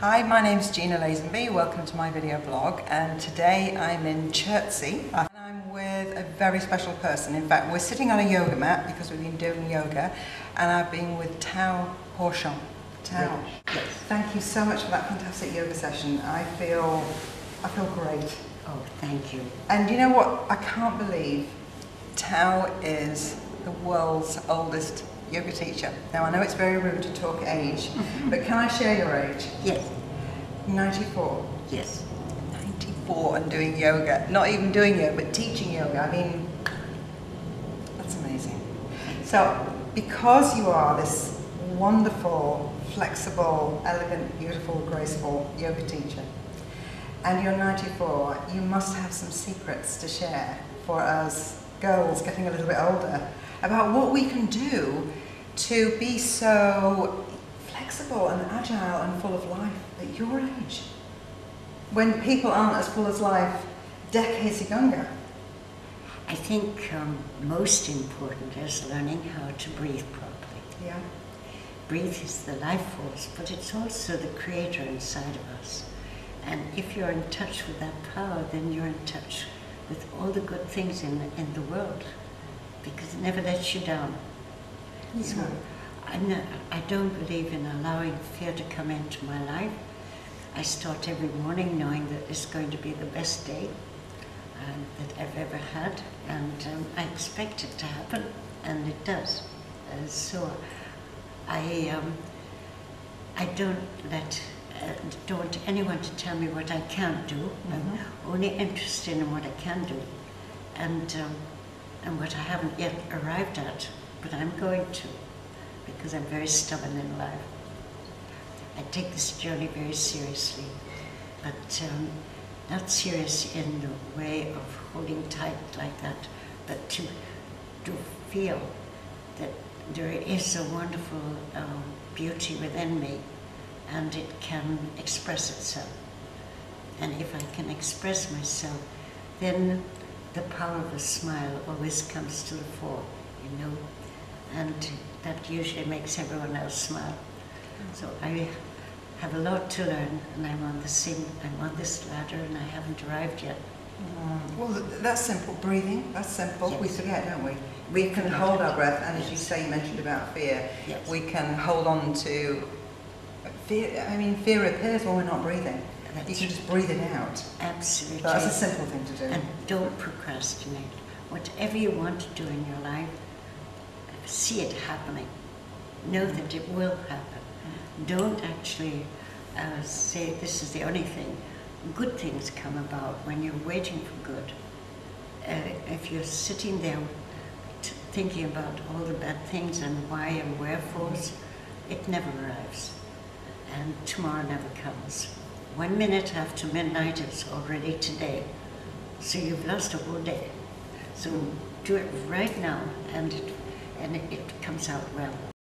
Hi, my name is Gina Lazenby. Welcome to my video blog. And today I'm in Chertsey. And I'm with a very special person. In fact, we're sitting on a yoga mat because we've been doing yoga. And I've been with Tao Porchon. Tao, Yes. thank you so much for that fantastic yoga session. I feel, I feel great. Oh, thank you. And you know what? I can't believe Tao is the world's oldest yoga teacher. Now, I know it's very rude to talk age, but can I share your age? Yes, 94. yes. 94 and doing yoga. Not even doing yoga, but teaching yoga. I mean, that's amazing. So, because you are this wonderful, flexible, elegant, beautiful, graceful yoga teacher, and you're 94, you must have some secrets to share for us girls getting a little bit older about what we can do to be so flexible and agile and full of life at your age. When people aren't as full of life decades younger. I think um, most important is learning how to breathe properly. Yeah. Breathe is the life force, but it's also the creator inside of us. And if you're in touch with that power, then you're in touch with all the good things in, in the world because it never lets you down. So I'm not, I don't believe in allowing fear to come into my life. I start every morning knowing that it's going to be the best day um, that I've ever had, and um, I expect it to happen, and it does. Uh, so I, um, I don't let, don't want anyone to tell me what I can't do. I'm only interested in what I can do, and um, and what I haven't yet arrived at, but I'm going to, because I'm very stubborn in life. I take this journey very seriously, but um, not serious in the way of holding tight like that, but to to feel that there is a wonderful um, beauty within me, and it can express itself. And if I can express myself, then the power of a smile always comes to the fore, you know, and that usually makes everyone else smile. So I have a lot to learn, and I'm on the same, I'm on this ladder, and I haven't arrived yet. Mm. Well, that's simple. Breathing, that's simple. We forget, don't we? We can hold our breath, and as you say, you mentioned about fear, Yes. we can hold on to fear. I mean, fear appears when we're not breathing. You That's can just breathe it out. absolutely. That's a simple thing to do. And don't procrastinate. Whatever you want to do in your life, see it happening. Know that it will happen. Don't actually uh, say this is the only thing. Good things come about when you're waiting for good. Uh, if you're sitting there t- thinking about all the bad things and why and wherefores, it never arrives. And tomorrow never comes. One minute after midnight is already today. So you've lost a whole day. So do it right now and it, and it, it comes out well.